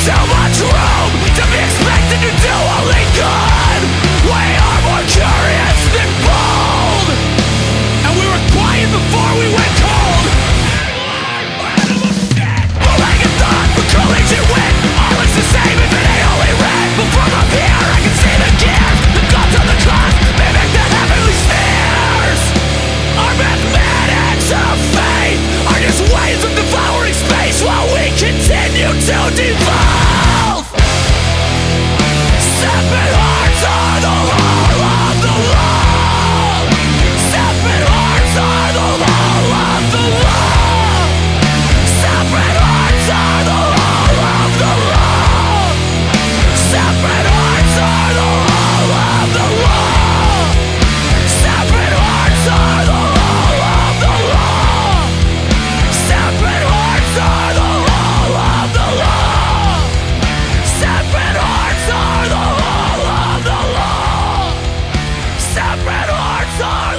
so much room to be expected to do only good We are more curious than bold And we were quiet before we went cold. Like a thought All is the same if only red. But from up here I can see the The the heavenly spheres. Our mathematics of faith Are just of devouring space While we continue to divide star!